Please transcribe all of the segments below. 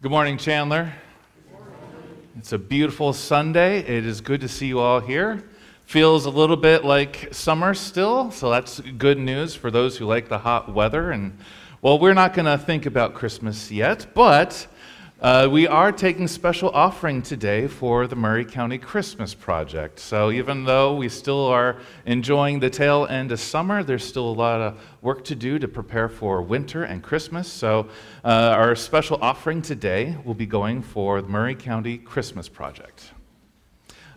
Good morning, Chandler. It's a beautiful Sunday. It is good to see you all here. Feels a little bit like summer still, so that's good news for those who like the hot weather. And well, we're not going to think about Christmas yet, but uh, we are taking special offering today for the Murray County Christmas Project. So even though we still are enjoying the tail end of summer, there's still a lot of work to do to prepare for winter and Christmas. So uh, our special offering today will be going for the Murray County Christmas Project.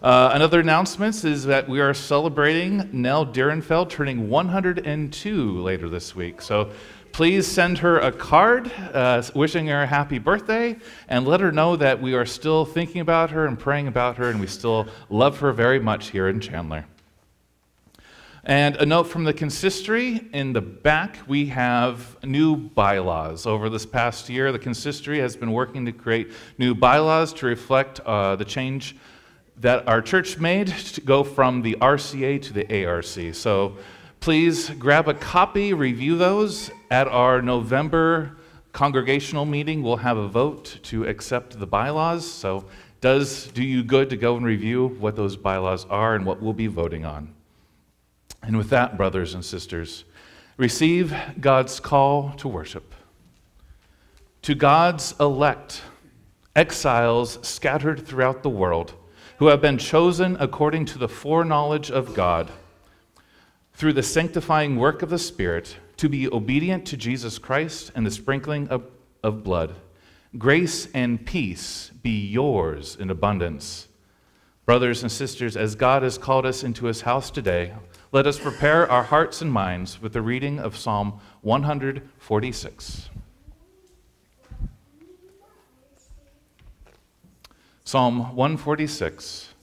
Uh, another announcement is that we are celebrating Nell Dierenfeld turning 102 later this week. So please send her a card uh, wishing her a happy birthday and let her know that we are still thinking about her and praying about her and we still love her very much here in Chandler. And a note from the consistory in the back, we have new bylaws. Over this past year, the consistory has been working to create new bylaws to reflect uh, the change that our church made to go from the RCA to the ARC. So Please grab a copy, review those. At our November congregational meeting, we'll have a vote to accept the bylaws. So, does do you good to go and review what those bylaws are and what we'll be voting on. And with that, brothers and sisters, receive God's call to worship. To God's elect, exiles scattered throughout the world, who have been chosen according to the foreknowledge of God through the sanctifying work of the Spirit to be obedient to Jesus Christ and the sprinkling of, of blood. Grace and peace be yours in abundance. Brothers and sisters, as God has called us into his house today, let us prepare our hearts and minds with the reading of Psalm 146. Psalm 146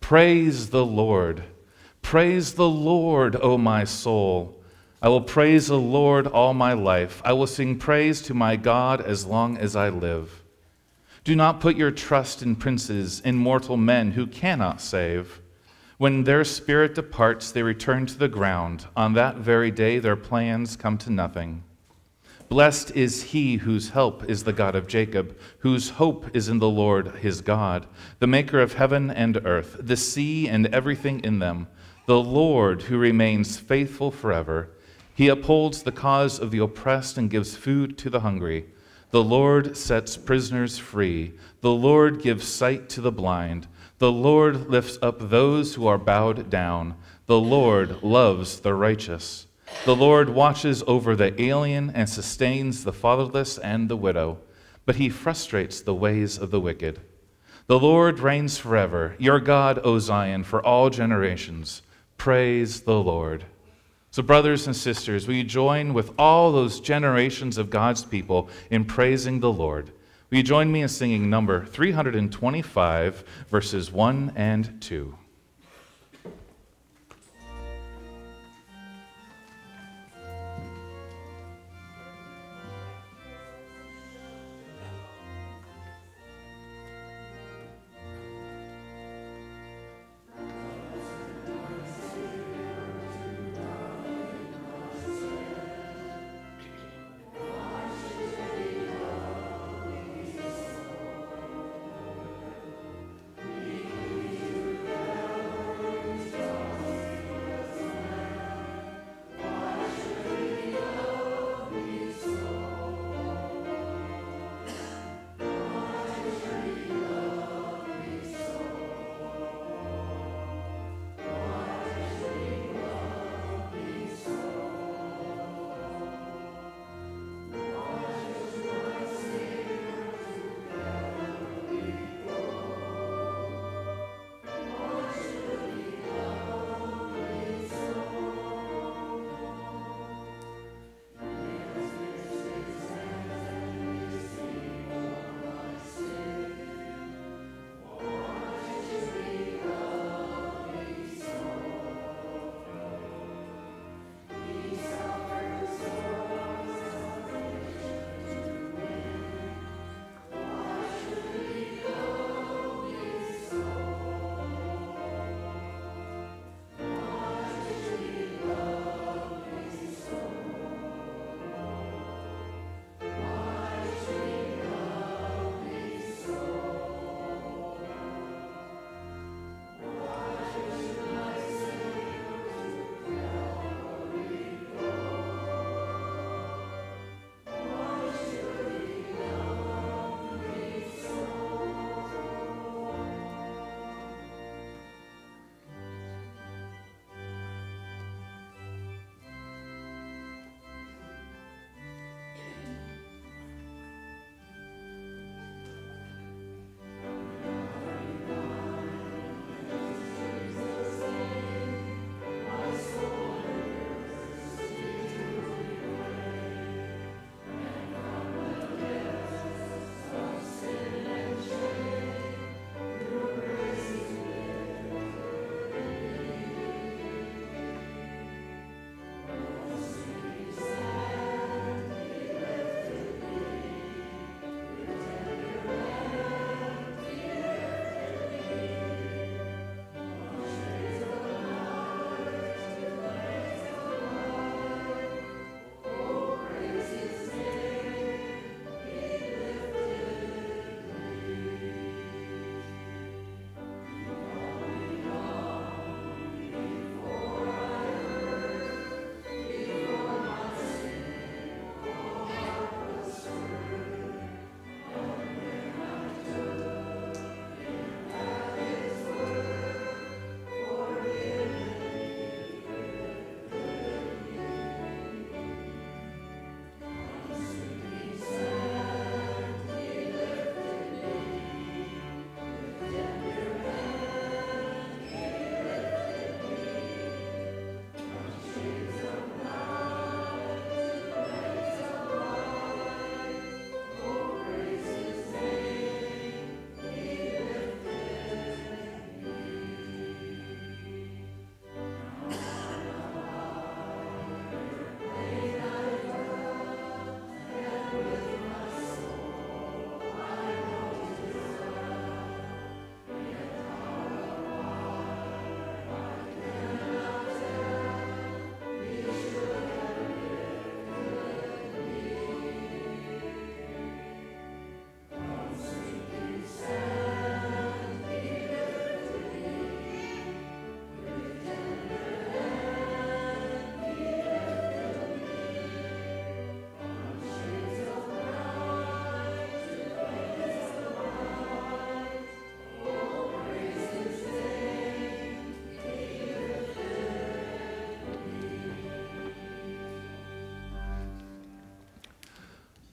Praise the Lord. Praise the Lord, O my soul. I will praise the Lord all my life. I will sing praise to my God as long as I live. Do not put your trust in princes, in mortal men who cannot save. When their spirit departs, they return to the ground. On that very day, their plans come to nothing. Blessed is he whose help is the God of Jacob, whose hope is in the Lord his God, the maker of heaven and earth, the sea and everything in them the Lord who remains faithful forever. He upholds the cause of the oppressed and gives food to the hungry. The Lord sets prisoners free. The Lord gives sight to the blind. The Lord lifts up those who are bowed down. The Lord loves the righteous. The Lord watches over the alien and sustains the fatherless and the widow, but he frustrates the ways of the wicked. The Lord reigns forever, your God, O Zion, for all generations. Praise the Lord. So, brothers and sisters, will you join with all those generations of God's people in praising the Lord? Will you join me in singing number 325, verses 1 and 2?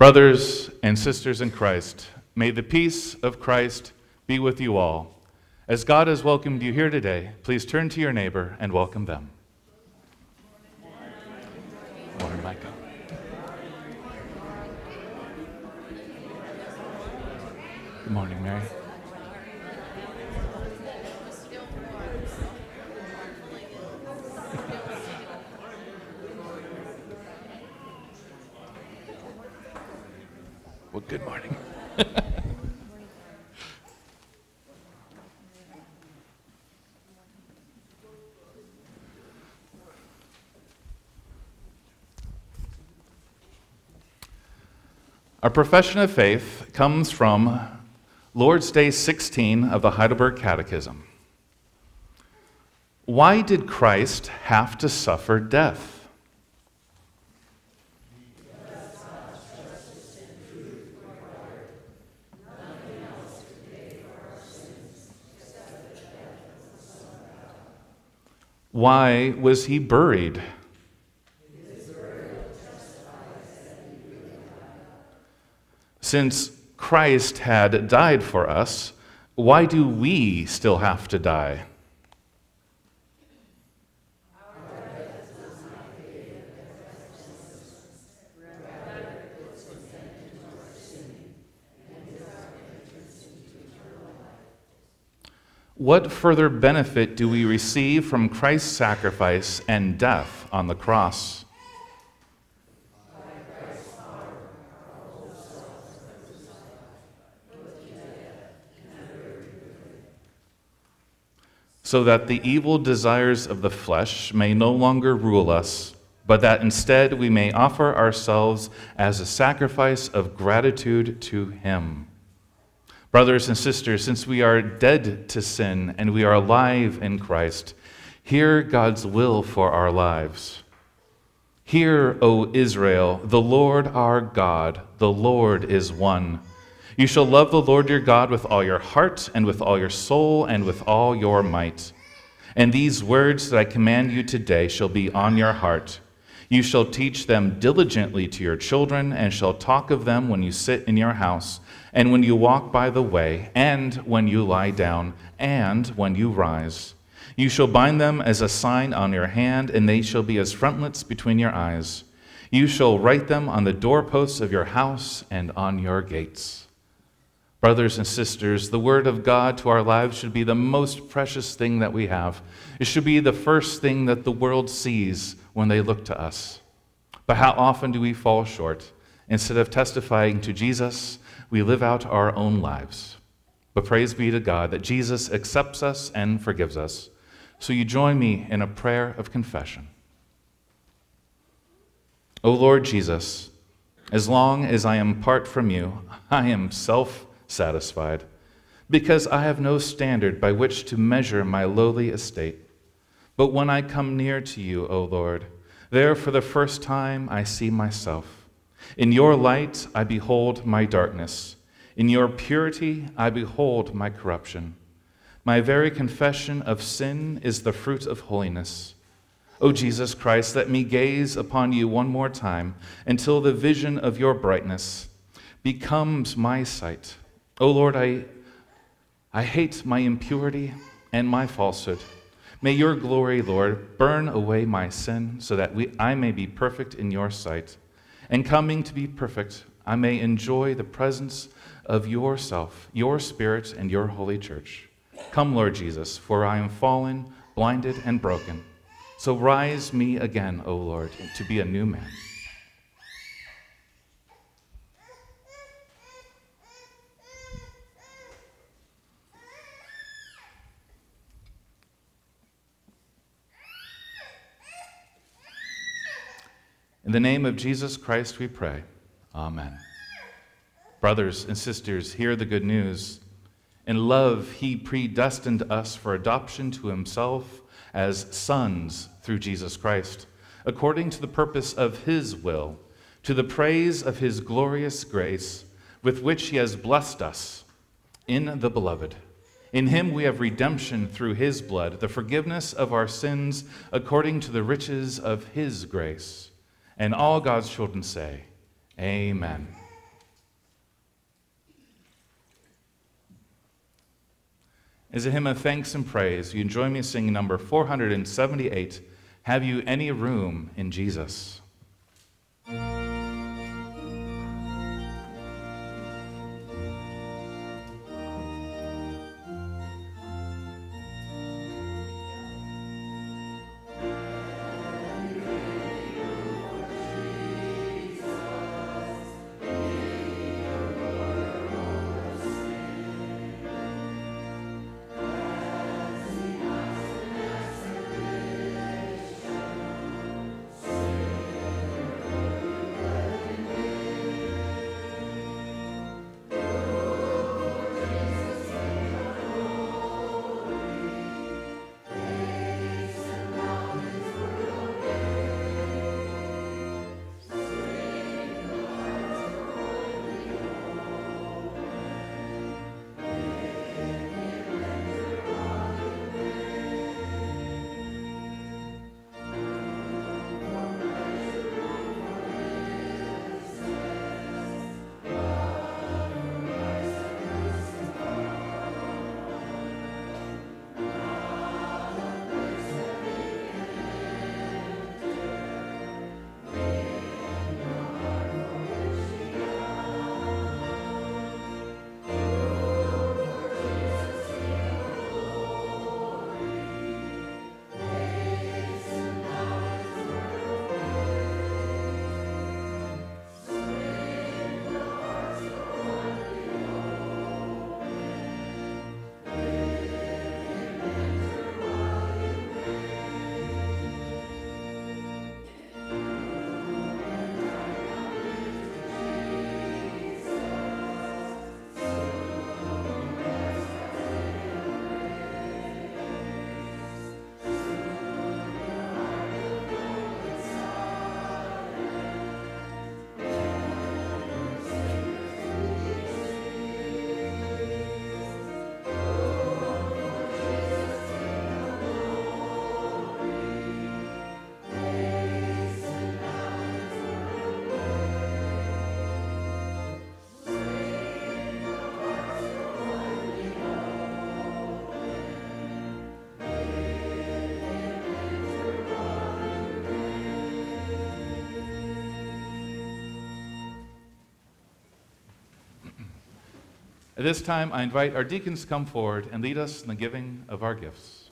Brothers and sisters in Christ, may the peace of Christ be with you all. As God has welcomed you here today, please turn to your neighbor and welcome them. Morning, Micah. Good morning, Mary. Well, good morning. Our profession of faith comes from Lord's Day 16 of the Heidelberg Catechism. Why did Christ have to suffer death? Why was he buried? Since Christ had died for us, why do we still have to die? What further benefit do we receive from Christ's sacrifice and death on the cross? So that the evil desires of the flesh may no longer rule us, but that instead we may offer ourselves as a sacrifice of gratitude to Him. Brothers and sisters, since we are dead to sin and we are alive in Christ, hear God's will for our lives. Hear, O Israel, the Lord our God, the Lord is one. You shall love the Lord your God with all your heart and with all your soul and with all your might. And these words that I command you today shall be on your heart. You shall teach them diligently to your children and shall talk of them when you sit in your house and when you walk by the way, and when you lie down, and when you rise. You shall bind them as a sign on your hand, and they shall be as frontlets between your eyes. You shall write them on the doorposts of your house and on your gates. Brothers and sisters, the Word of God to our lives should be the most precious thing that we have. It should be the first thing that the world sees when they look to us. But how often do we fall short? Instead of testifying to Jesus, we live out our own lives. But praise be to God that Jesus accepts us and forgives us. So you join me in a prayer of confession. O Lord Jesus, as long as I am apart from you, I am self satisfied, because I have no standard by which to measure my lowly estate. But when I come near to you, O Lord, there for the first time I see myself. In your light, I behold my darkness. In your purity, I behold my corruption. My very confession of sin is the fruit of holiness. O Jesus Christ, let me gaze upon you one more time until the vision of your brightness becomes my sight. O Lord, I, I hate my impurity and my falsehood. May your glory, Lord, burn away my sin so that we, I may be perfect in your sight and coming to be perfect, I may enjoy the presence of yourself, your spirit, and your holy church. Come, Lord Jesus, for I am fallen, blinded, and broken. So rise me again, O Lord, to be a new man. In the name of Jesus Christ, we pray. Amen. Brothers and sisters, hear the good news. In love, he predestined us for adoption to himself as sons through Jesus Christ, according to the purpose of his will, to the praise of his glorious grace, with which he has blessed us in the beloved. In him we have redemption through his blood, the forgiveness of our sins according to the riches of his grace. And all God's children say, Amen. As a hymn of thanks and praise, you join me singing number 478 Have You Any Room in Jesus? This time, I invite our deacons to come forward and lead us in the giving of our gifts.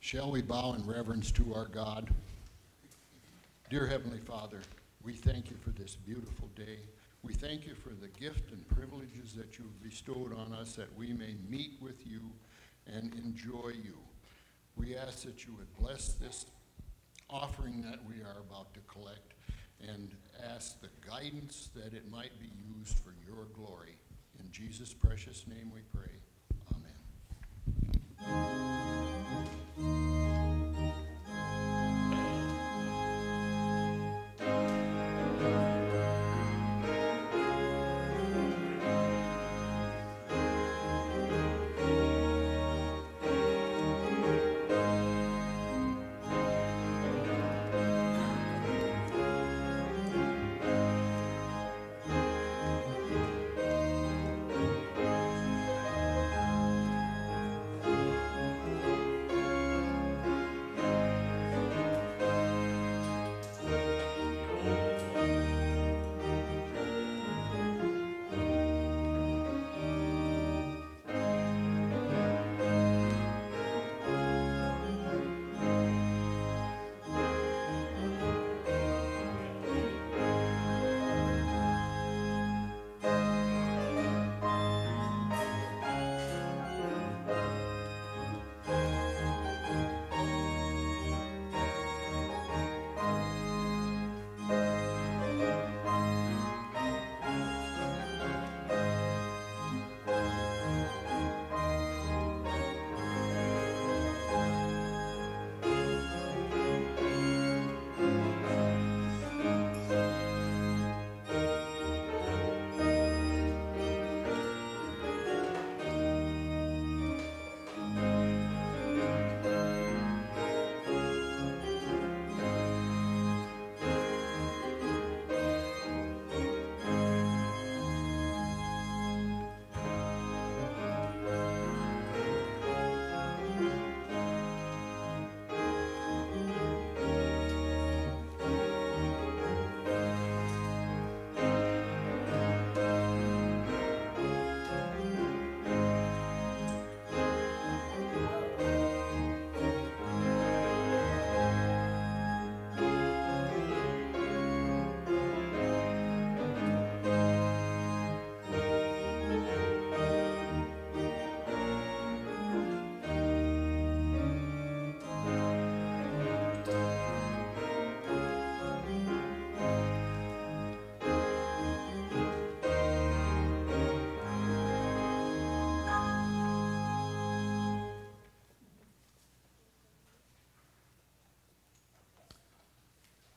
Shall we bow in reverence to our God? Dear Heavenly Father, we thank you for this beautiful day. We thank you for the gift and privileges that you've bestowed on us that we may meet with you and enjoy you. We ask that you would bless this offering that we are about to collect and ask the guidance that it might be used for your glory. In Jesus' precious name we pray. Amen.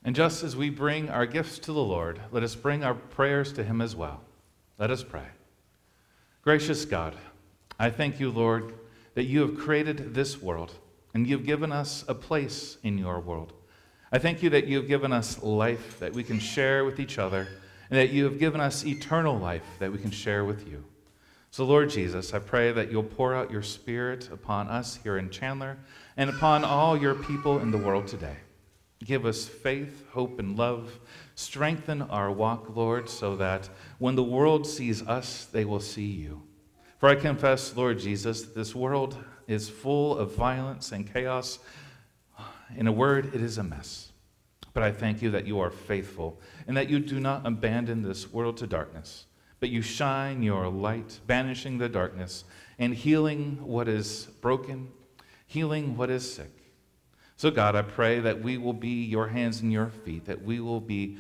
And just as we bring our gifts to the Lord, let us bring our prayers to Him as well. Let us pray. Gracious God, I thank you, Lord, that you have created this world and you've given us a place in your world. I thank you that you have given us life that we can share with each other and that you have given us eternal life that we can share with you. So, Lord Jesus, I pray that you'll pour out your Spirit upon us here in Chandler and upon all your people in the world today. Give us faith, hope, and love. Strengthen our walk, Lord, so that when the world sees us, they will see you. For I confess, Lord Jesus, that this world is full of violence and chaos. In a word, it is a mess. But I thank you that you are faithful and that you do not abandon this world to darkness but you shine your light, banishing the darkness and healing what is broken, healing what is sick. So, God, I pray that we will be your hands and your feet, that we will be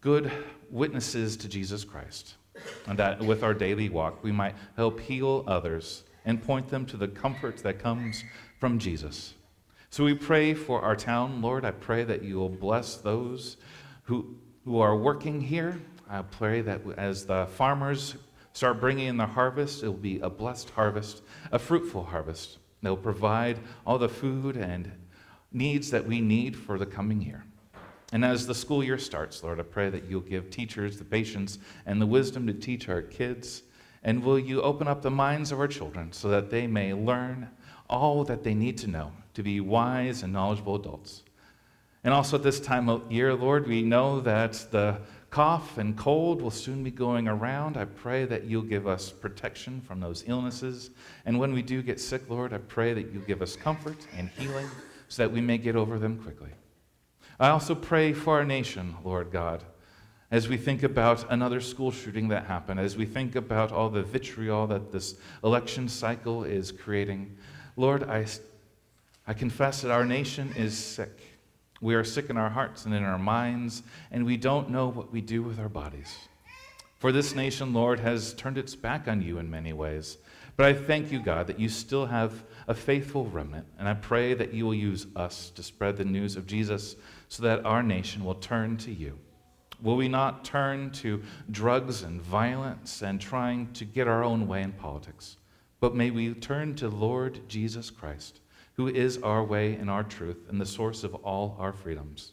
good witnesses to Jesus Christ, and that with our daily walk we might help heal others and point them to the comfort that comes from Jesus. So we pray for our town, Lord. I pray that you will bless those who, who are working here, I pray that as the farmers start bringing in the harvest, it will be a blessed harvest, a fruitful harvest. They'll provide all the food and needs that we need for the coming year. And as the school year starts, Lord, I pray that you'll give teachers the patience and the wisdom to teach our kids. And will you open up the minds of our children so that they may learn all that they need to know to be wise and knowledgeable adults? And also at this time of year, Lord, we know that the cough and cold will soon be going around. I pray that you'll give us protection from those illnesses. And when we do get sick, Lord, I pray that you give us comfort and healing so that we may get over them quickly. I also pray for our nation, Lord God, as we think about another school shooting that happened, as we think about all the vitriol that this election cycle is creating. Lord, I, I confess that our nation is sick. We are sick in our hearts and in our minds, and we don't know what we do with our bodies. For this nation, Lord, has turned its back on you in many ways. But I thank you, God, that you still have a faithful remnant, and I pray that you will use us to spread the news of Jesus so that our nation will turn to you. Will we not turn to drugs and violence and trying to get our own way in politics? But may we turn to Lord Jesus Christ who is our way and our truth and the source of all our freedoms.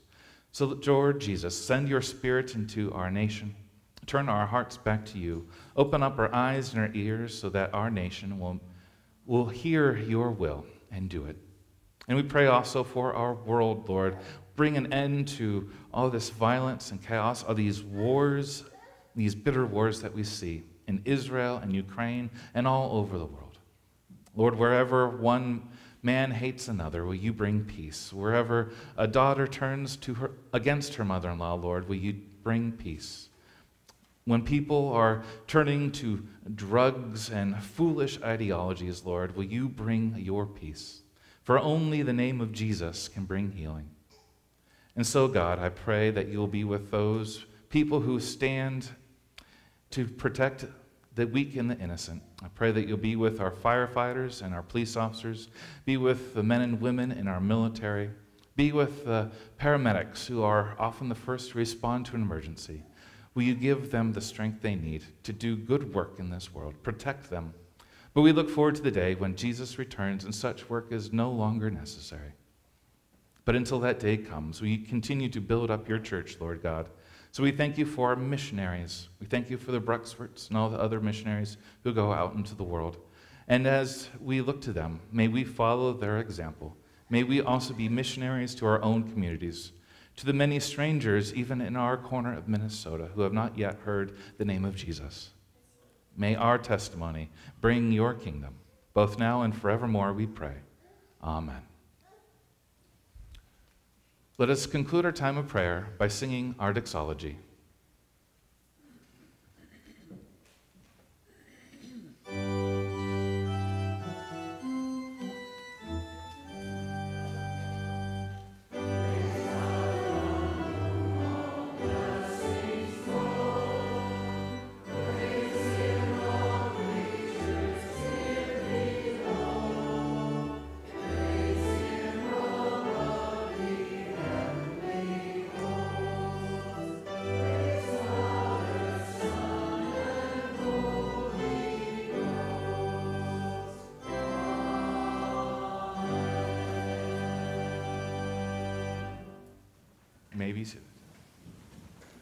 So, Lord Jesus, send your spirit into our nation. Turn our hearts back to you. Open up our eyes and our ears so that our nation will, will hear your will and do it. And we pray also for our world, Lord. Bring an end to all this violence and chaos, all these wars, these bitter wars that we see in Israel and Ukraine and all over the world. Lord, wherever one man hates another, will you bring peace? Wherever a daughter turns to her, against her mother in law, Lord, will you bring peace? When people are turning to drugs and foolish ideologies, Lord, will you bring your peace? For only the name of Jesus can bring healing. And so, God, I pray that you'll be with those people who stand to protect the weak and the innocent. I pray that you'll be with our firefighters and our police officers, be with the men and women in our military, be with the paramedics who are often the first to respond to an emergency. Will you give them the strength they need to do good work in this world, protect them? But we look forward to the day when Jesus returns and such work is no longer necessary. But until that day comes, we continue to build up your church, Lord God so we thank you for our missionaries. We thank you for the Bruxforts and all the other missionaries who go out into the world. And as we look to them, may we follow their example. May we also be missionaries to our own communities, to the many strangers, even in our corner of Minnesota, who have not yet heard the name of Jesus. May our testimony bring your kingdom, both now and forevermore, we pray. Amen. Let us conclude our time of prayer by singing our doxology.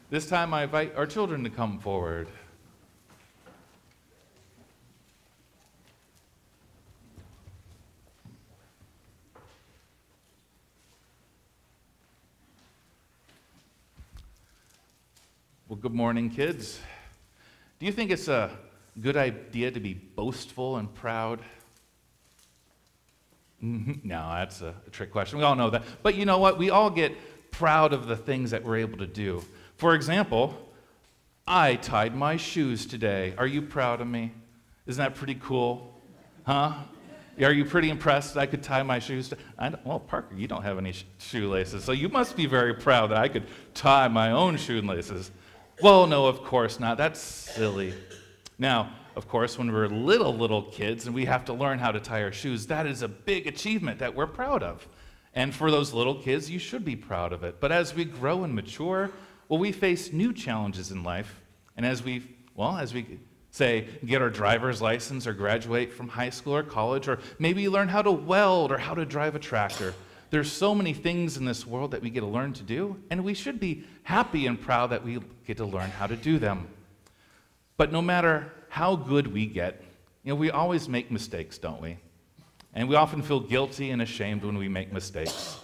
This time I invite our children to come forward. Well, good morning, kids. Do you think it's a good idea to be boastful and proud? Mm-hmm. No, that's a, trick question. We all know that. But you know what? We all get proud of the things that we're able to do. For example, I tied my shoes today. Are you proud of me? Isn't that pretty cool? Huh? Are you pretty impressed I could tie my shoes? To, I well, Parker, you don't have any sh- shoelaces, so you must be very proud that I could tie my own shoelaces. Well, no, of course not. That's silly. Now, of course, when we're little, little kids and we have to learn how to tie our shoes, that is a big achievement that we're proud of. And for those little kids, you should be proud of it. But as we grow and mature, well, we face new challenges in life. And as we, well, as we say, get our driver's license or graduate from high school or college, or maybe learn how to weld or how to drive a tractor. There's so many things in this world that we get to learn to do, and we should be happy and proud that we get to learn how to do them. But no matter how good we get, you know, we always make mistakes, don't we? And we often feel guilty and ashamed when we make mistakes.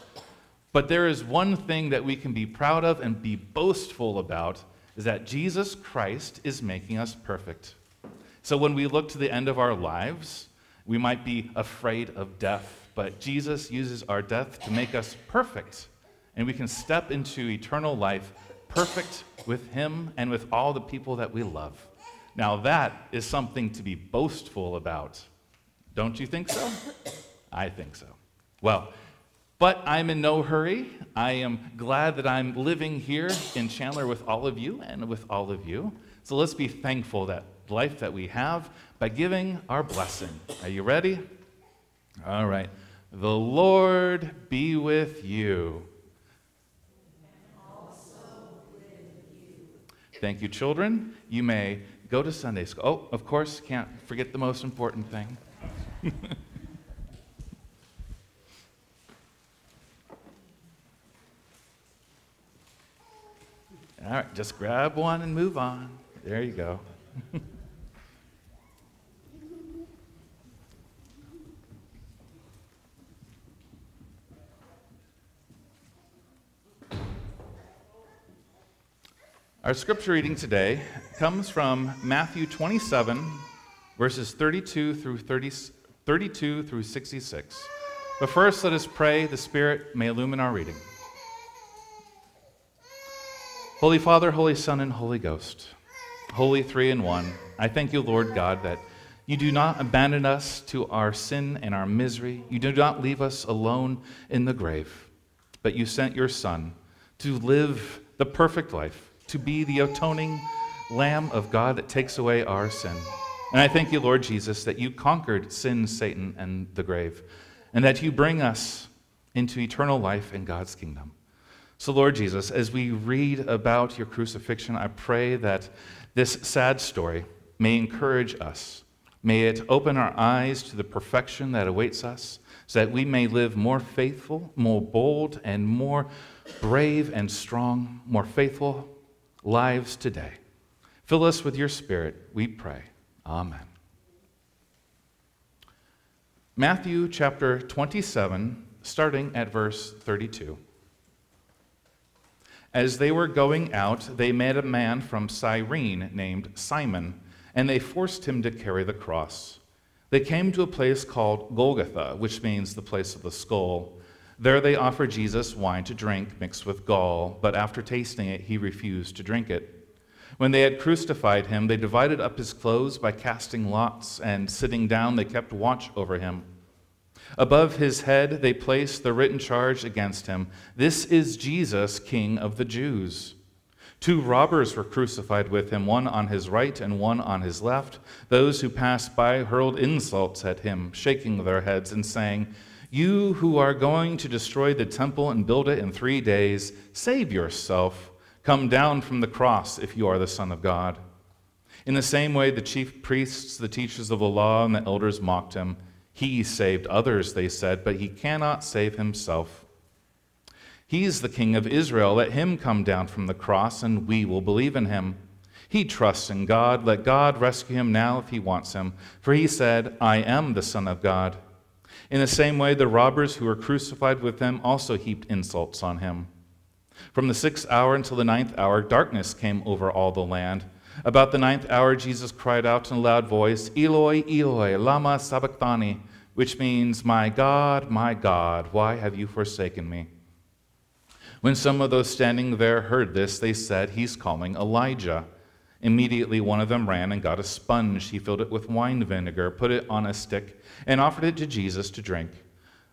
But there is one thing that we can be proud of and be boastful about is that Jesus Christ is making us perfect. So when we look to the end of our lives, we might be afraid of death, but Jesus uses our death to make us perfect. And we can step into eternal life perfect with Him and with all the people that we love. Now, that is something to be boastful about. Don't you think so? I think so. Well, but I'm in no hurry. I am glad that I'm living here in Chandler with all of you and with all of you. So let's be thankful that life that we have by giving our blessing. Are you ready? All right. The Lord be with you. Thank you, children. You may go to Sunday school. Oh, of course, can't forget the most important thing. All right, just grab one and move on. There you go. Our scripture reading today comes from Matthew 27, verses 32 through 30, 32 through 66. But first, let us pray the Spirit may illumine our reading. Holy Father, Holy Son, and Holy Ghost, Holy Three in One, I thank you, Lord God, that you do not abandon us to our sin and our misery. You do not leave us alone in the grave, but you sent your Son to live the perfect life to be the atoning Lamb of God that takes away our sin. And I thank you, Lord Jesus, that you conquered sin, Satan, and the grave, and that you bring us into eternal life in God's kingdom. So, Lord Jesus, as we read about your crucifixion, I pray that this sad story may encourage us. May it open our eyes to the perfection that awaits us, so that we may live more faithful, more bold, and more brave and strong, more faithful, lives today. Fill us with your Spirit, we pray. Amen. Matthew chapter 27, starting at verse 32. As they were going out, they met a man from Cyrene named Simon, and they forced him to carry the cross. They came to a place called Golgotha, which means the place of the skull. There they offered Jesus wine to drink mixed with gall, but after tasting it, he refused to drink it. When they had crucified him, they divided up his clothes by casting lots, and sitting down, they kept watch over him. Above his head, they placed the written charge against him This is Jesus, King of the Jews. Two robbers were crucified with him, one on his right and one on his left. Those who passed by hurled insults at him, shaking their heads and saying, you who are going to destroy the temple and build it in three days, save yourself. Come down from the cross if you are the Son of God. In the same way, the chief priests, the teachers of the law, and the elders mocked him. He saved others, they said, but he cannot save himself. He's the King of Israel. Let him come down from the cross, and we will believe in him. He trusts in God. Let God rescue him now if he wants him. For he said, I am the Son of God. In the same way, the robbers who were crucified with him also heaped insults on him. From the sixth hour until the ninth hour, darkness came over all the land. About the ninth hour, Jesus cried out in a loud voice, Eloi, Eloi, Lama Sabachthani, which means, My God, my God, why have you forsaken me? When some of those standing there heard this, they said, He's calling Elijah. Immediately, one of them ran and got a sponge. He filled it with wine vinegar, put it on a stick, and offered it to Jesus to drink.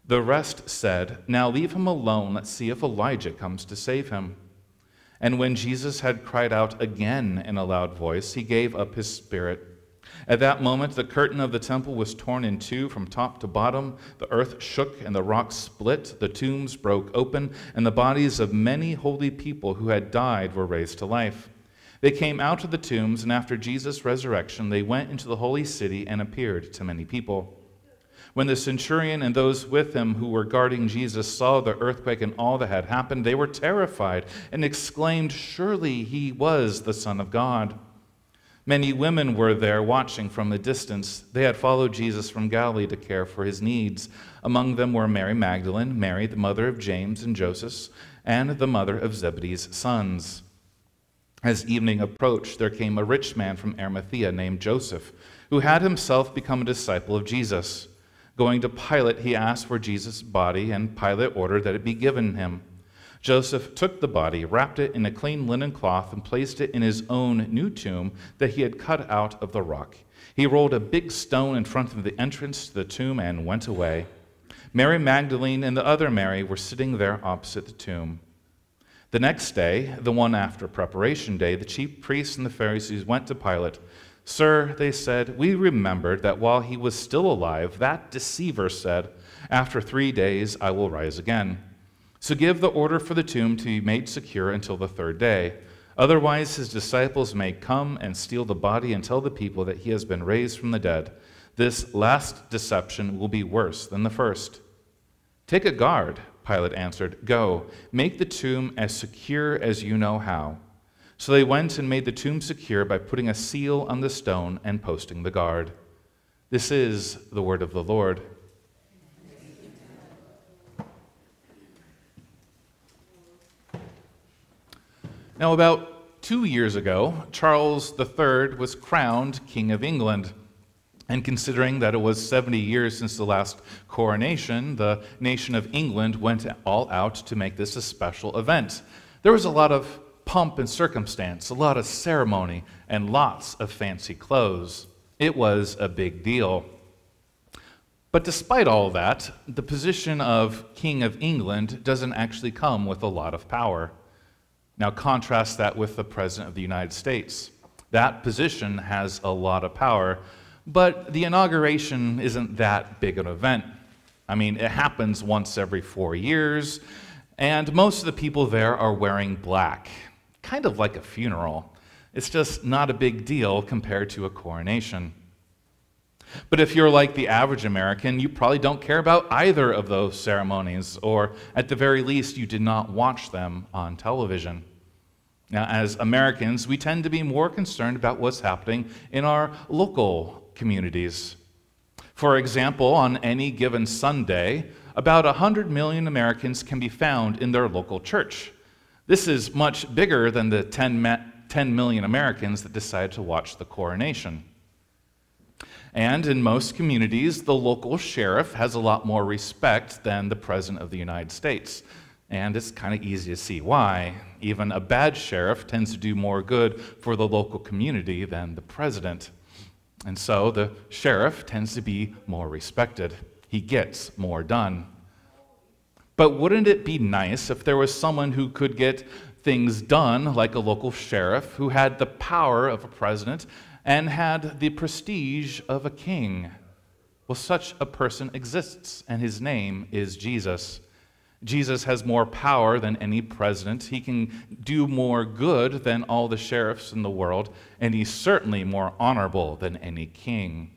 The rest said, Now leave him alone. Let's see if Elijah comes to save him. And when Jesus had cried out again in a loud voice, he gave up his spirit. At that moment, the curtain of the temple was torn in two from top to bottom. The earth shook and the rocks split. The tombs broke open, and the bodies of many holy people who had died were raised to life. They came out of the tombs, and after Jesus' resurrection, they went into the holy city and appeared to many people. When the centurion and those with him who were guarding Jesus saw the earthquake and all that had happened, they were terrified and exclaimed, Surely he was the Son of God. Many women were there watching from a distance. They had followed Jesus from Galilee to care for his needs. Among them were Mary Magdalene, Mary, the mother of James and Joseph, and the mother of Zebedee's sons. As evening approached, there came a rich man from Arimathea named Joseph, who had himself become a disciple of Jesus. Going to Pilate, he asked for Jesus' body, and Pilate ordered that it be given him. Joseph took the body, wrapped it in a clean linen cloth, and placed it in his own new tomb that he had cut out of the rock. He rolled a big stone in front of the entrance to the tomb and went away. Mary Magdalene and the other Mary were sitting there opposite the tomb. The next day, the one after preparation day, the chief priests and the Pharisees went to Pilate. Sir, they said, we remembered that while he was still alive, that deceiver said, After three days I will rise again. So give the order for the tomb to be made secure until the third day. Otherwise, his disciples may come and steal the body and tell the people that he has been raised from the dead. This last deception will be worse than the first. Take a guard Pilate answered, Go, make the tomb as secure as you know how. So they went and made the tomb secure by putting a seal on the stone and posting the guard. This is the word of the Lord. Now, about two years ago, Charles III was crowned King of England. And considering that it was 70 years since the last coronation, the nation of England went all out to make this a special event. There was a lot of pomp and circumstance, a lot of ceremony, and lots of fancy clothes. It was a big deal. But despite all that, the position of King of England doesn't actually come with a lot of power. Now, contrast that with the President of the United States. That position has a lot of power, but the inauguration isn't that big an event. I mean, it happens once every four years, and most of the people there are wearing black, kind of like a funeral. It's just not a big deal compared to a coronation. But if you're like the average American, you probably don't care about either of those ceremonies, or at the very least, you did not watch them on television. Now, as Americans, we tend to be more concerned about what's happening in our local communities. For example, on any given Sunday, about 100 million Americans can be found in their local church. This is much bigger than the 10, 10 million Americans that decided to watch the coronation. And in most communities, the local sheriff has a lot more respect than the President of the United States. And it's kind of easy to see why. Even a bad sheriff tends to do more good for the local community than the president. And so the sheriff tends to be more respected. He gets more done. But wouldn't it be nice if there was someone who could get things done, like a local sheriff, who had the power of a president and had the prestige of a king? Well, such a person exists, and his name is Jesus. Jesus has more power than any president. He can do more good than all the sheriffs in the world, and he's certainly more honorable than any king.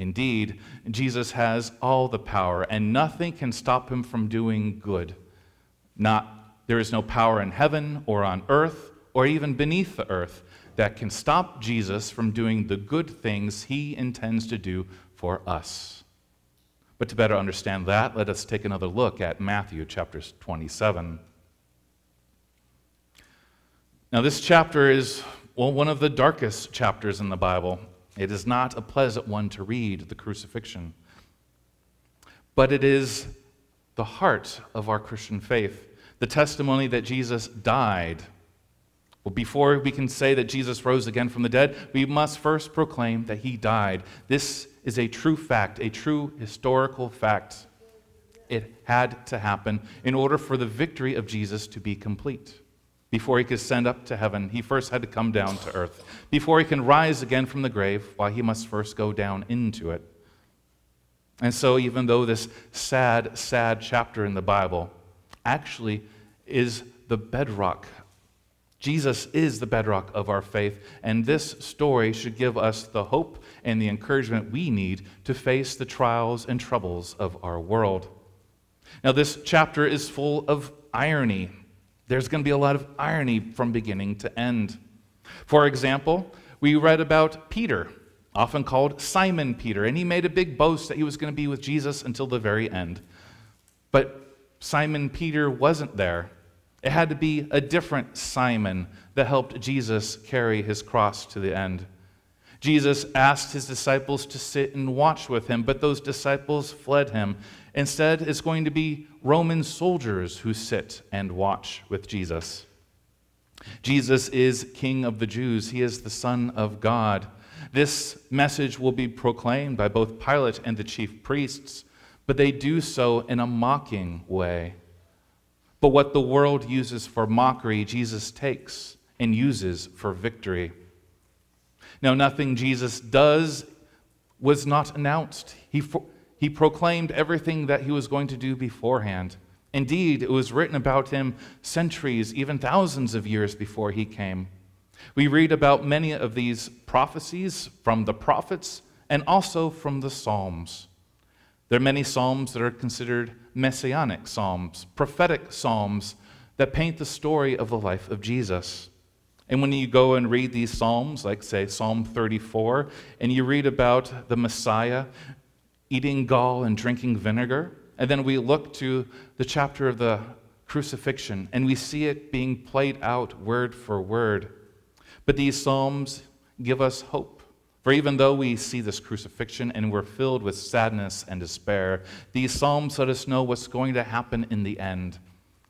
Indeed, Jesus has all the power, and nothing can stop him from doing good. Not there is no power in heaven or on earth or even beneath the earth that can stop Jesus from doing the good things he intends to do for us. But to better understand that, let us take another look at Matthew chapter 27. Now, this chapter is well, one of the darkest chapters in the Bible. It is not a pleasant one to read, the crucifixion. But it is the heart of our Christian faith, the testimony that Jesus died. Well, before we can say that Jesus rose again from the dead, we must first proclaim that he died. This is a true fact, a true historical fact. It had to happen in order for the victory of Jesus to be complete. Before he could ascend up to heaven, he first had to come down to earth. Before he can rise again from the grave, why, he must first go down into it. And so, even though this sad, sad chapter in the Bible actually is the bedrock, Jesus is the bedrock of our faith, and this story should give us the hope and the encouragement we need to face the trials and troubles of our world. Now, this chapter is full of irony. There's going to be a lot of irony from beginning to end. For example, we read about Peter often called Simon Peter, and he made a big boast that he was going to be with Jesus until the very end. But Simon Peter wasn't there. It had to be a different Simon that helped Jesus carry his cross to the end. Jesus asked his disciples to sit and watch with him, but those disciples fled him. Instead, it's going to be Roman soldiers who sit and watch with Jesus. Jesus is King of the Jews, he is the Son of God. This message will be proclaimed by both Pilate and the chief priests, but they do so in a mocking way. But what the world uses for mockery, Jesus takes and uses for victory. Now, nothing Jesus does was not announced. He, he proclaimed everything that he was going to do beforehand. Indeed, it was written about him centuries, even thousands of years before he came. We read about many of these prophecies from the prophets and also from the Psalms. There are many Psalms that are considered messianic Psalms, prophetic Psalms that paint the story of the life of Jesus. And when you go and read these Psalms, like, say, Psalm 34, and you read about the Messiah eating gall and drinking vinegar, and then we look to the chapter of the crucifixion, and we see it being played out word for word. But these Psalms give us hope. For even though we see this crucifixion and we're filled with sadness and despair, these Psalms let us know what's going to happen in the end.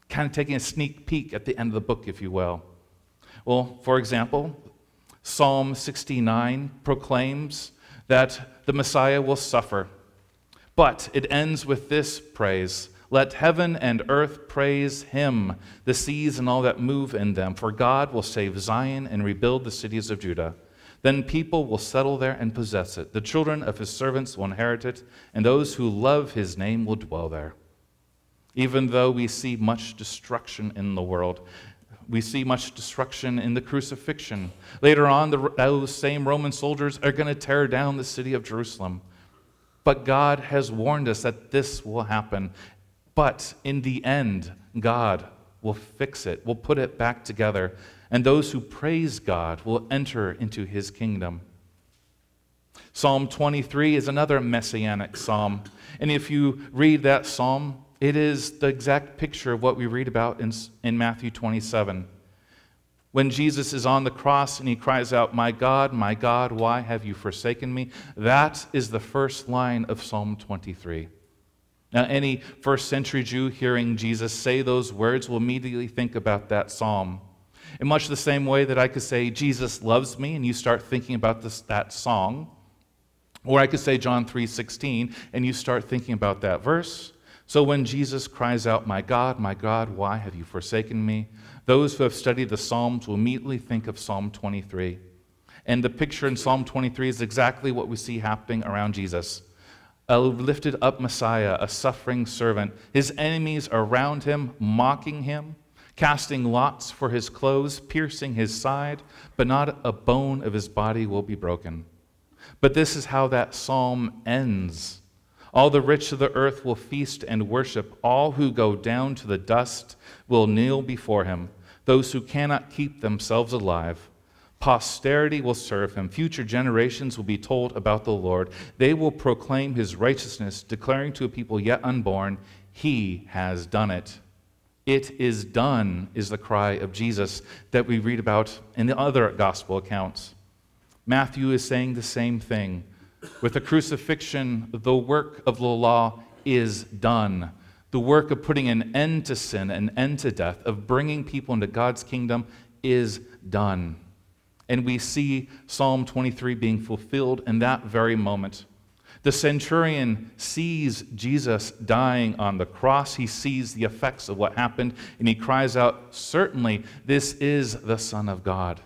Kind of taking a sneak peek at the end of the book, if you will. Well, for example, Psalm 69 proclaims that the Messiah will suffer. But it ends with this praise let heaven and earth praise him, the seas and all that move in them, for God will save Zion and rebuild the cities of Judah. Then people will settle there and possess it. The children of his servants will inherit it, and those who love his name will dwell there. Even though we see much destruction in the world, we see much destruction in the crucifixion. Later on, the, those same Roman soldiers are going to tear down the city of Jerusalem. But God has warned us that this will happen, but in the end, God will fix it, will put it back together, and those who praise God will enter into his kingdom. Psalm 23 is another messianic psalm. And if you read that psalm, it is the exact picture of what we read about in, in Matthew 27. When Jesus is on the cross and he cries out, My God, my God, why have you forsaken me? That is the first line of Psalm 23. Now, any first century Jew hearing Jesus say those words will immediately think about that psalm. In much the same way that I could say, Jesus loves me, and you start thinking about this, that song. Or I could say John 3:16, and you start thinking about that verse. So when Jesus cries out, My God, my God, why have you forsaken me? Those who have studied the Psalms will immediately think of Psalm 23. And the picture in Psalm 23 is exactly what we see happening around Jesus a lifted up Messiah, a suffering servant. His enemies around him, mocking him, casting lots for his clothes, piercing his side, but not a bone of his body will be broken. But this is how that psalm ends. All the rich of the earth will feast and worship. All who go down to the dust will kneel before him. Those who cannot keep themselves alive. Posterity will serve him. Future generations will be told about the Lord. They will proclaim his righteousness, declaring to a people yet unborn, He has done it. It is done, is the cry of Jesus that we read about in the other gospel accounts. Matthew is saying the same thing. With the crucifixion, the work of the law is done. The work of putting an end to sin, an end to death, of bringing people into God's kingdom is done. And we see Psalm 23 being fulfilled in that very moment. The centurion sees Jesus dying on the cross. He sees the effects of what happened, and he cries out, Certainly, this is the Son of God.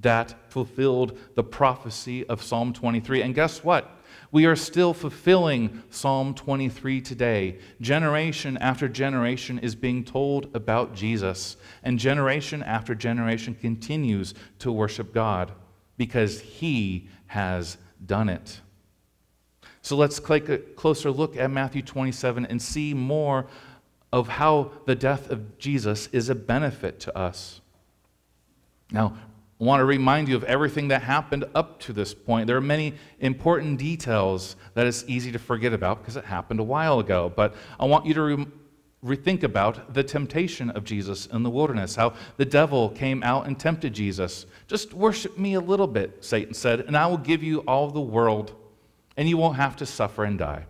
That fulfilled the prophecy of Psalm 23. And guess what? We are still fulfilling Psalm 23 today. Generation after generation is being told about Jesus, and generation after generation continues to worship God because He has done it. So let's take a closer look at Matthew 27 and see more of how the death of Jesus is a benefit to us. Now, I want to remind you of everything that happened up to this point. There are many important details that it's easy to forget about because it happened a while ago. But I want you to re- rethink about the temptation of Jesus in the wilderness, how the devil came out and tempted Jesus. Just worship me a little bit, Satan said, and I will give you all the world, and you won't have to suffer and die.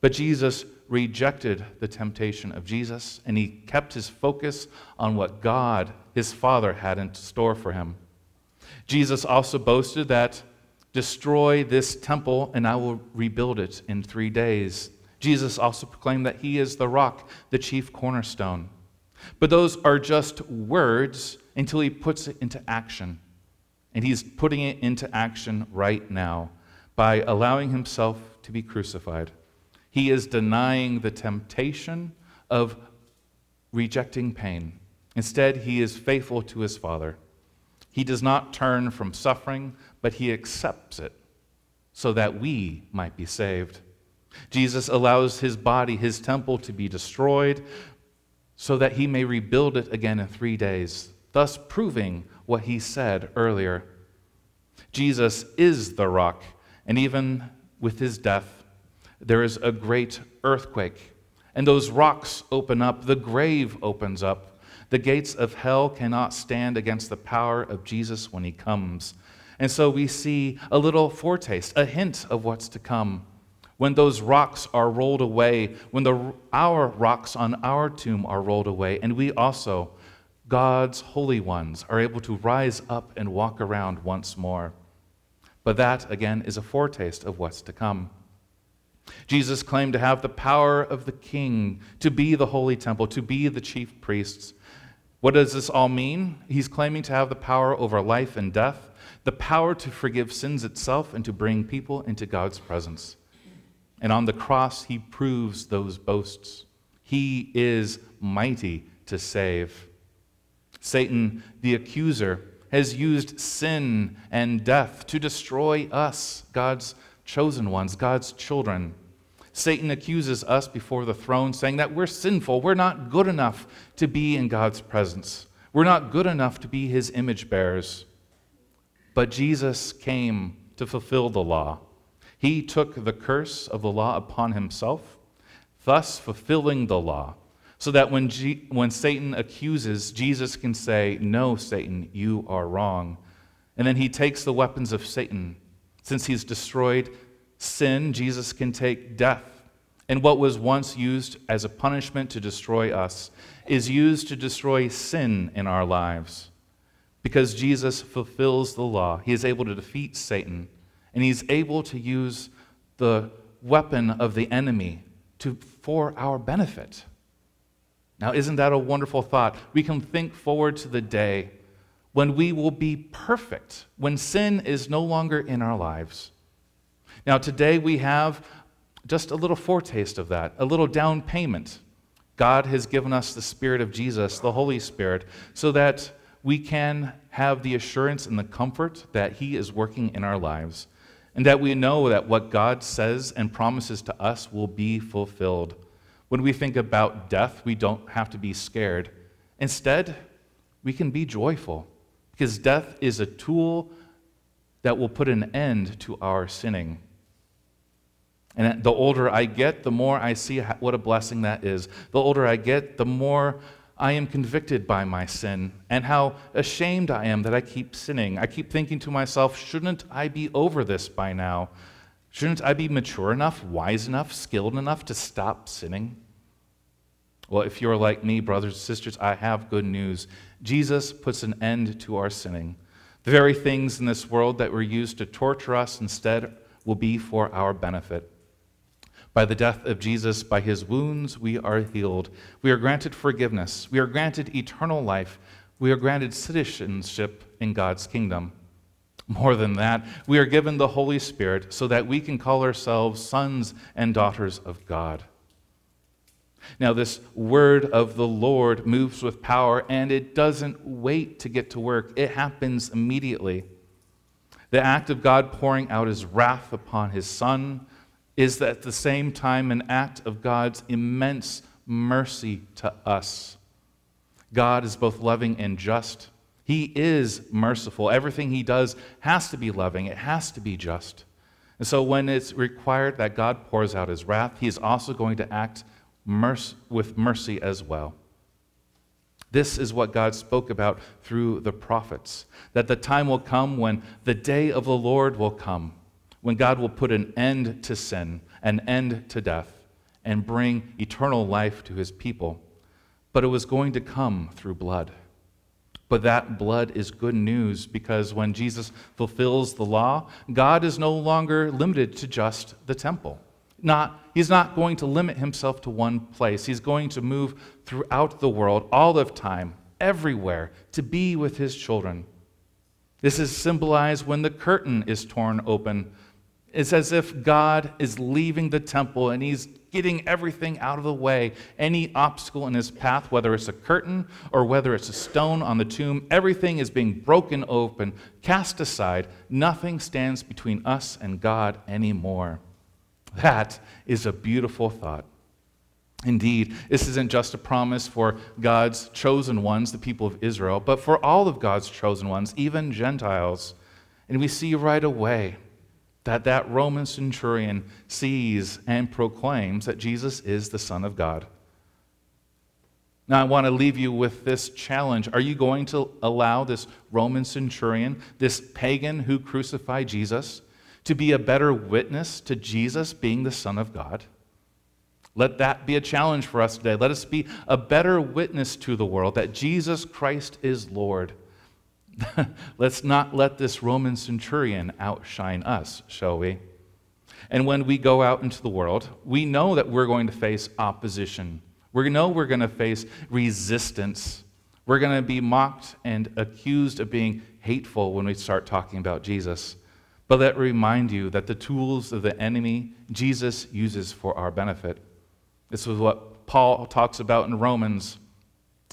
But Jesus rejected the temptation of Jesus, and he kept his focus on what God, his Father, had in store for him. Jesus also boasted that, Destroy this temple, and I will rebuild it in three days. Jesus also proclaimed that he is the rock, the chief cornerstone. But those are just words until he puts it into action. And he's putting it into action right now by allowing himself to be crucified. He is denying the temptation of rejecting pain. Instead, he is faithful to his Father. He does not turn from suffering, but he accepts it so that we might be saved. Jesus allows his body, his temple, to be destroyed so that he may rebuild it again in three days, thus proving what he said earlier. Jesus is the rock, and even with his death, there is a great earthquake, and those rocks open up, the grave opens up the gates of hell cannot stand against the power of Jesus when he comes. And so we see a little foretaste, a hint of what's to come. When those rocks are rolled away, when the, our rocks on our tomb are rolled away, and we also, God's holy ones, are able to rise up and walk around once more. But that, again, is a foretaste of what's to come. Jesus claimed to have the power of the king, to be the holy temple, to be the chief priests. What does this all mean? He's claiming to have the power over life and death, the power to forgive sins itself, and to bring people into God's presence. And on the cross, he proves those boasts. He is mighty to save. Satan, the accuser, has used sin and death to destroy us, God's chosen ones, God's children. Satan accuses us before the throne, saying that we're sinful. We're not good enough to be in God's presence. We're not good enough to be his image bearers. But Jesus came to fulfill the law. He took the curse of the law upon himself, thus fulfilling the law, so that when, G- when Satan accuses, Jesus can say, No, Satan, you are wrong. And then he takes the weapons of Satan. Since he's destroyed sin, Jesus can take death. And what was once used as a punishment to destroy us is used to destroy sin in our lives. Because Jesus fulfills the law, he is able to defeat Satan, and he's able to use the weapon of the enemy to, for our benefit. Now, isn't that a wonderful thought? We can think forward to the day when we will be perfect, when sin is no longer in our lives now, today we have just a little foretaste of that, a little down payment. God has given us the Spirit of Jesus, the Holy Spirit, so that we can have the assurance and the comfort that He is working in our lives. and that we know that what God says and promises to us will be fulfilled. When we think about death, we don't have to be scared. Instead, we can be joyful because death is a tool that will put an end to our sinning. And the older I get, the more I see what a blessing that is. The older I get, the more I am convicted by my sin and how ashamed I am that I keep sinning. I keep thinking to myself, shouldn't I be over this by now? Shouldn't I be mature enough, wise enough, skilled enough to stop sinning? Well, if you're like me, brothers and sisters, I have good news. Jesus puts an end to our sinning. The very things in this world that were used to torture us instead will be for our benefit. By the death of Jesus, by his wounds, we are healed. We are granted forgiveness. We are granted eternal life. We are granted citizenship in God's kingdom. More than that, we are given the Holy Spirit so that we can call ourselves sons and daughters of God. Now, this word of the Lord moves with power and it doesn't wait to get to work, it happens immediately. The act of God pouring out his wrath upon his Son is at the same time an act of God's immense mercy to us. God is both loving and just. He is merciful. Everything he does has to be loving, it has to be just. And so, when it's required that God pours out his wrath, he is also going to act mercy, with mercy as well. This is what God spoke about through the prophets that the time will come when the day of the Lord will come when God will put an end to sin, an end to death, and bring eternal life to his people. But it was going to come through blood. But that blood is good news because when Jesus fulfills the law, God is no longer limited to just the temple. Not, he's not going to limit himself to one place. He's going to move throughout the world, all of time, everywhere, to be with his children. This is symbolized when the curtain is torn open it's as if God is leaving the temple and he's getting everything out of the way. Any obstacle in his path, whether it's a curtain or whether it's a stone on the tomb, everything is being broken open, cast aside. Nothing stands between us and God anymore. That is a beautiful thought. Indeed, this isn't just a promise for God's chosen ones, the people of Israel, but for all of God's chosen ones, even Gentiles. And we see right away that that Roman centurion sees and proclaims that Jesus is the Son of God. Now, I want to leave you with this challenge. Are you going to allow this Roman centurion, this pagan who crucified Jesus, to be a better witness to Jesus being the Son of God? Let that be a challenge for us today. Let us be a better witness to the world that Jesus Christ is Lord. Let's not let this Roman centurion outshine us, shall we? And when we go out into the world, we know that we're going to face opposition. We know we're going to face resistance. We're going to be mocked and accused of being hateful when we start talking about Jesus. But let me remind you that the tools of the enemy Jesus uses for our benefit. This is what Paul talks about in Romans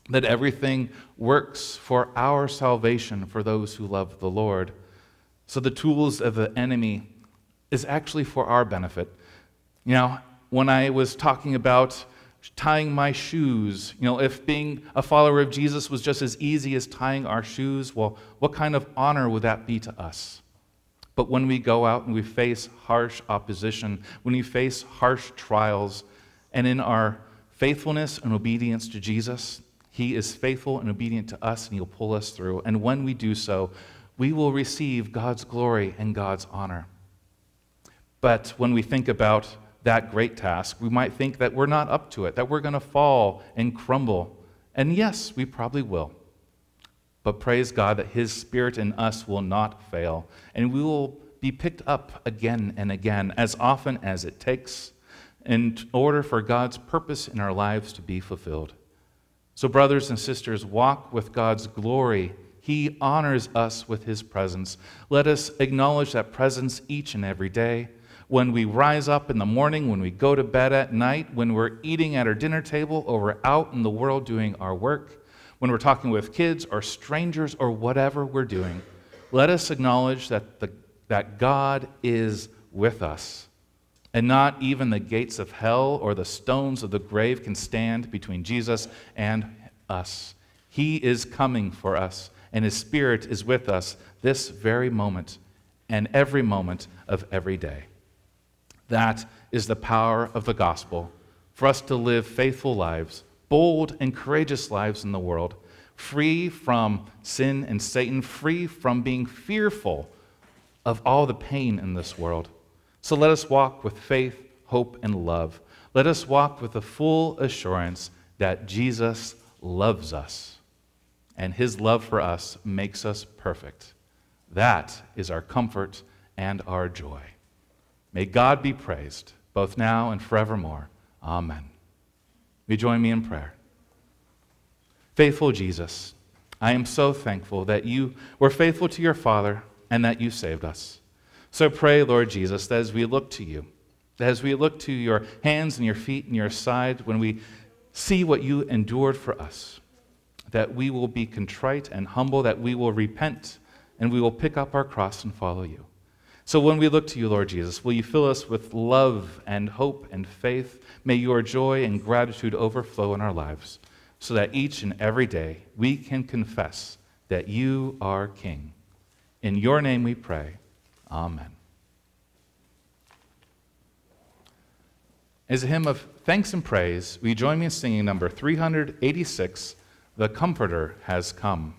that everything works for our salvation for those who love the Lord. So the tools of the enemy is actually for our benefit. You know, when I was talking about tying my shoes, you know, if being a follower of Jesus was just as easy as tying our shoes, well, what kind of honor would that be to us? But when we go out and we face harsh opposition, when we face harsh trials, and in our faithfulness and obedience to Jesus, he is faithful and obedient to us, and He'll pull us through. And when we do so, we will receive God's glory and God's honor. But when we think about that great task, we might think that we're not up to it, that we're going to fall and crumble. And yes, we probably will. But praise God that His Spirit in us will not fail, and we will be picked up again and again, as often as it takes, in order for God's purpose in our lives to be fulfilled. So, brothers and sisters, walk with God's glory. He honors us with his presence. Let us acknowledge that presence each and every day. When we rise up in the morning, when we go to bed at night, when we're eating at our dinner table, or we're out in the world doing our work, when we're talking with kids or strangers or whatever we're doing, let us acknowledge that, the, that God is with us. And not even the gates of hell or the stones of the grave can stand between Jesus and us. He is coming for us, and His Spirit is with us this very moment and every moment of every day. That is the power of the gospel for us to live faithful lives, bold and courageous lives in the world, free from sin and Satan, free from being fearful of all the pain in this world. So let us walk with faith, hope, and love. Let us walk with the full assurance that Jesus loves us, and his love for us makes us perfect. That is our comfort and our joy. May God be praised, both now and forevermore. Amen. Will you join me in prayer? Faithful Jesus, I am so thankful that you were faithful to your Father and that you saved us. So pray, Lord Jesus, that as we look to you, that as we look to your hands and your feet and your side, when we see what you endured for us, that we will be contrite and humble, that we will repent, and we will pick up our cross and follow you. So when we look to you, Lord Jesus, will you fill us with love and hope and faith? May your joy and gratitude overflow in our lives, so that each and every day we can confess that you are King. In your name we pray. Amen. As a hymn of thanks and praise, we join me in singing number 386 The Comforter Has Come.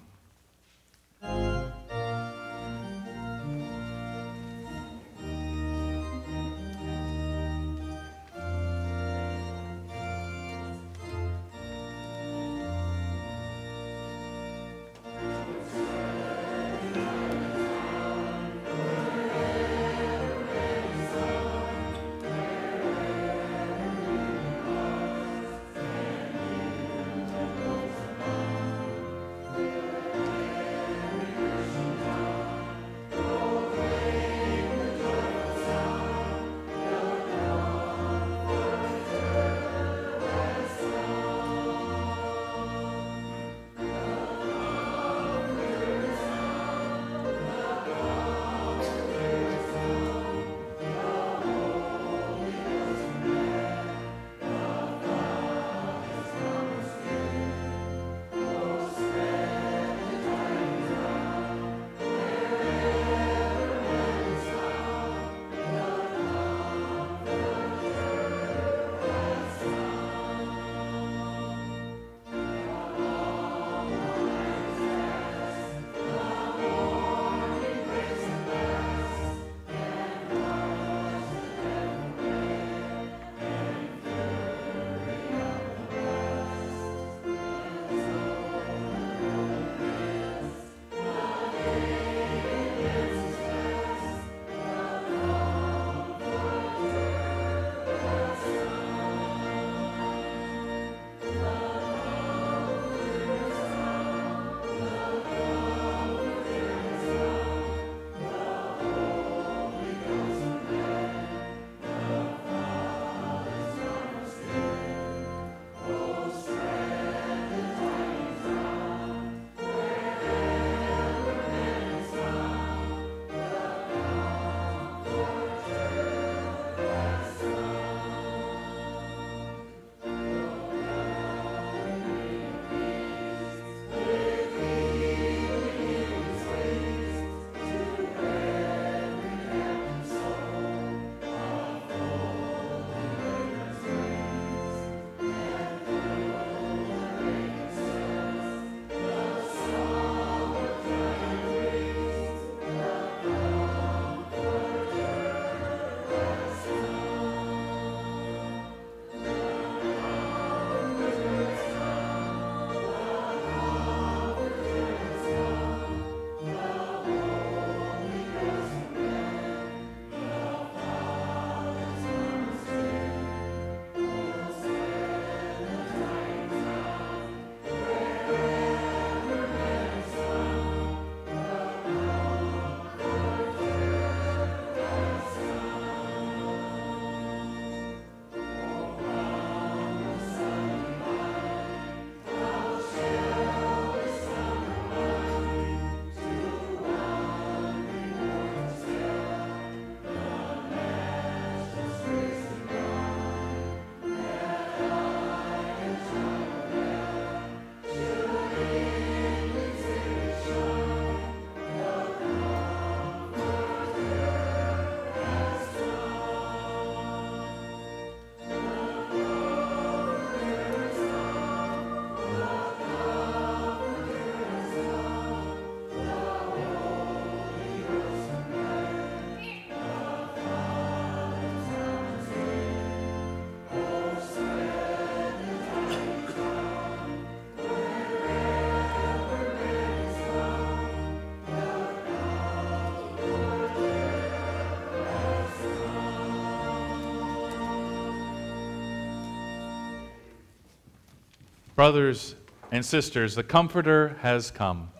Brothers and sisters, the Comforter has come.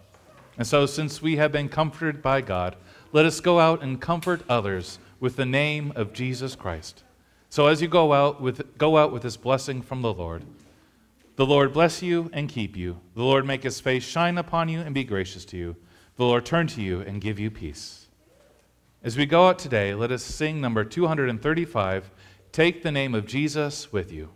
And so, since we have been comforted by God, let us go out and comfort others with the name of Jesus Christ. So, as you go out with, go out with this blessing from the Lord, the Lord bless you and keep you. The Lord make his face shine upon you and be gracious to you. The Lord turn to you and give you peace. As we go out today, let us sing number 235 Take the name of Jesus with you.